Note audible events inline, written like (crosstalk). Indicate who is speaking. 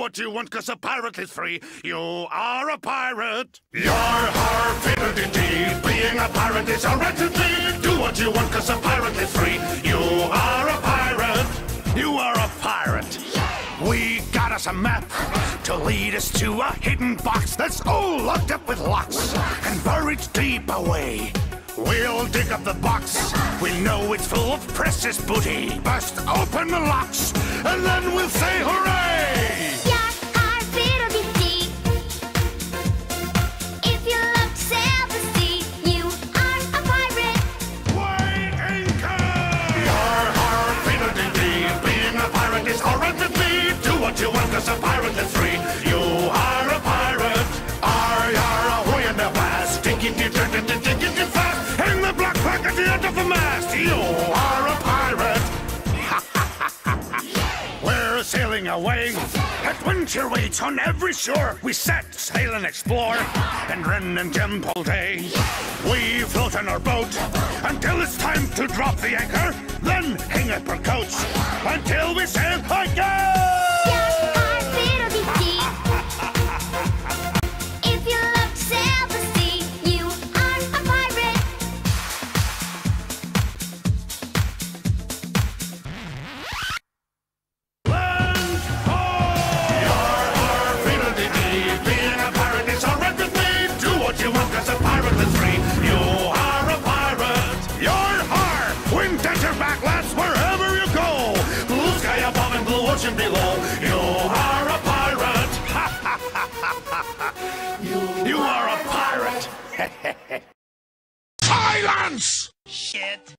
Speaker 1: what you want, cause a pirate is free. You are a pirate. You're har fiddle-dee-dee. Being a pirate is a right Do what you want, cause a pirate is free. You are a pirate. You are a pirate. We got us a map to lead us to a hidden box that's all locked up with locks and buried deep away. We'll dig up the box. We know it's full of precious booty. Bust open the locks, and then we'll say hooray! Blast. Diggity, diggity, diggity, fast. Hang the black flag at the end of the mast. You are a pirate. (laughs) We're sailing away. Adventure waits on every shore. We set sail and explore. And Ren and Jem all day. We float on our boat until it's time to drop the anchor. Then hang up our coats until we sail (laughs) Silence! Shit!